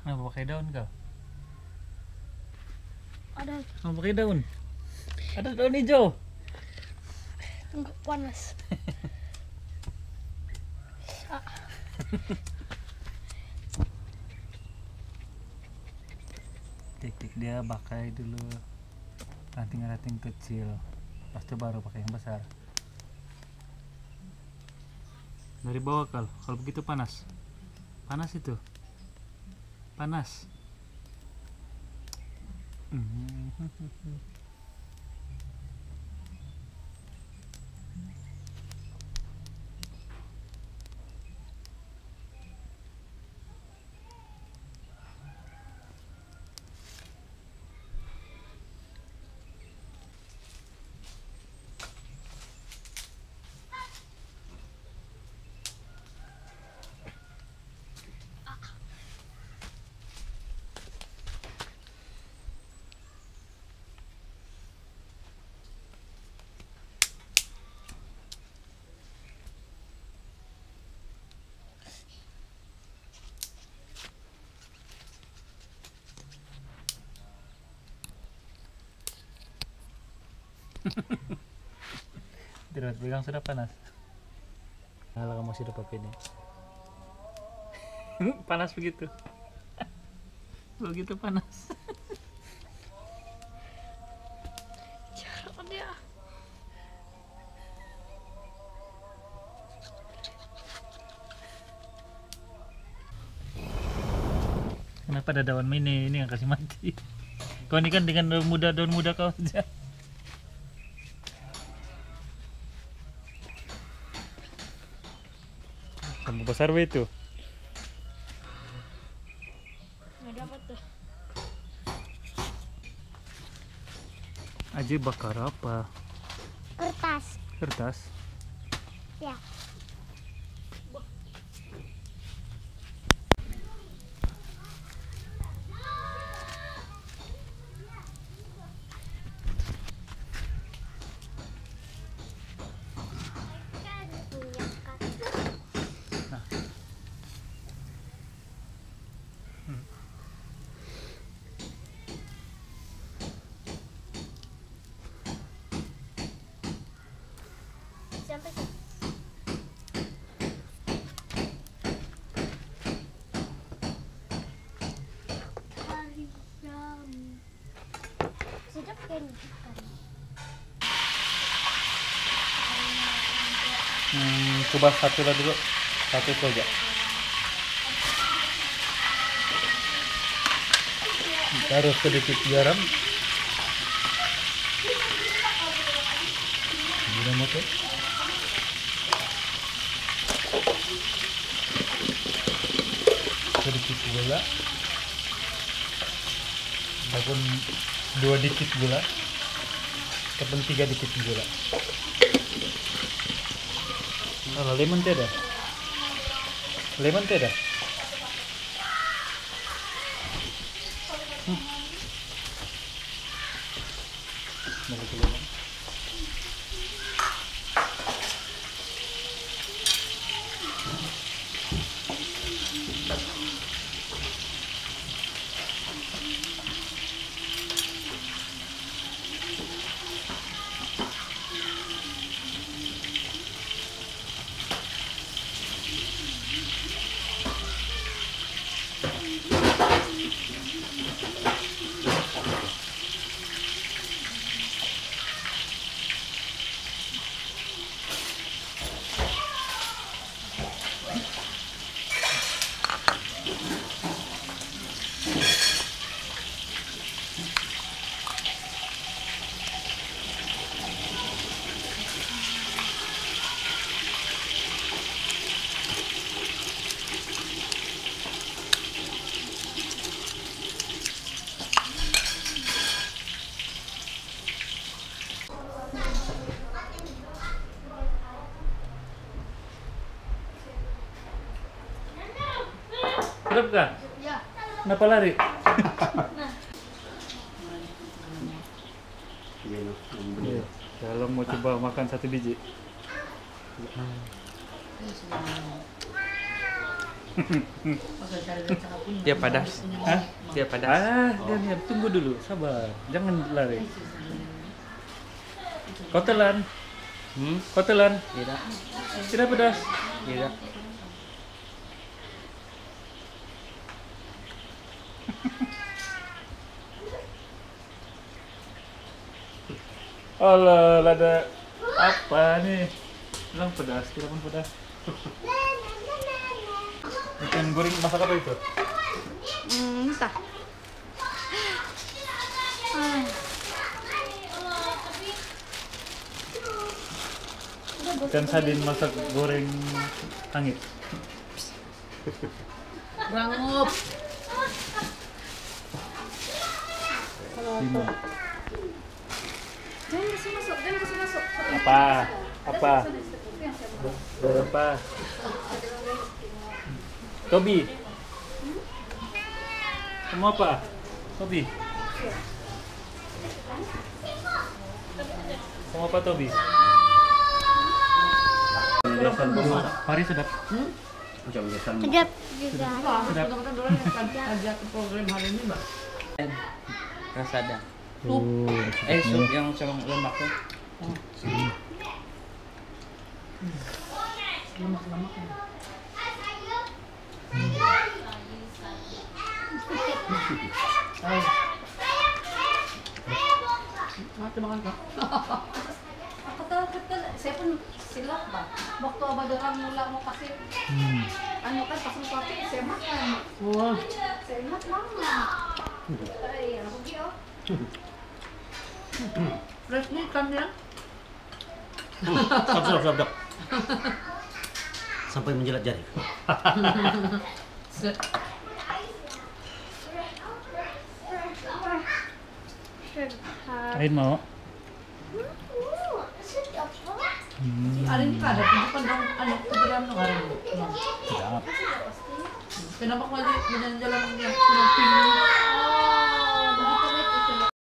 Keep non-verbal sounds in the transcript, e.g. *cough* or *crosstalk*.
Kenapa pakai daun kau? Ada Kenapa pakai daun? Ada daun hijau. enggak panas. Ah, Tik-tik dia pakai dulu ranting-ranting kecil. Pas itu baru pakai yang besar. Dari bawah kal, kalau begitu panas. Panas itu. Panas. Hmm. *laughs* *laughs* Tidak pegang sudah panas. Kalau kamu sudah pakai ini. *laughs* panas begitu. begitu panas. *laughs* dia. Kenapa ada daun mini ini yang kasih mati? Kau ini kan dengan daun muda daun muda kau aja. Kamu besar be itu. Nggak dapat tuh. Aji bakar apa? Kertas. Kertas. Ya. Nah. Hmm. Hmm, coba satu lah dulu. Satu saja. Taruh sedikit garam. Gula motor. Sedikit gula. Ataupun dua dikit gula. Ataupun tiga dikit gula. Kalau lemon teh ada? Lemon teh ada? Hmm. Lemon. Kah? Ya. Kenapa lari? Iya. Kalau mau coba makan satu biji. *laughs* Dia padas. Hah? Dia padas. Ah, diam diam. Tunggu dulu, sabar. Jangan lari. Kau telan, Hmm? kau telan. Tidak. Tidak pedas. Tidak. Allah, ada apa nih? Bilang pedas, tidak pun pedas. Ikan goreng masak apa itu? Hmm, entah. Ah. Ikan sardin masak goreng hangit. Rangup. Lima. Jangan kasih masuk, jangan kasih masuk. Apa? Apa? Apa? Tobi. Kamu apa? Tobi. Kamu apa Tobi? Mari sedap. Sedap juga. Sedap. Kan dulu ajak ke program hari ini, Mbak. Rasada. Soup. Oh, eh, soup yung sa mga lamak ko. Oh. Hmm. Lamak-lamak na. Ay. Makan ka. Ako talagat ka. Sepon, silak ba? Bakto ba darang mula mo kasi? Hmm. Ano ka, pasang kape, semak ka. Oo. Semak lang na. Ay, ano ko oh. Fresh nih kan ya? Stop, stop, stop, stop. Sampai menjilat jari. Ain mau? Hmm. Hari ini kada, tunjukkan dong program no hari ini. Sedap. Kenapa ko lagi jalan-jalan yang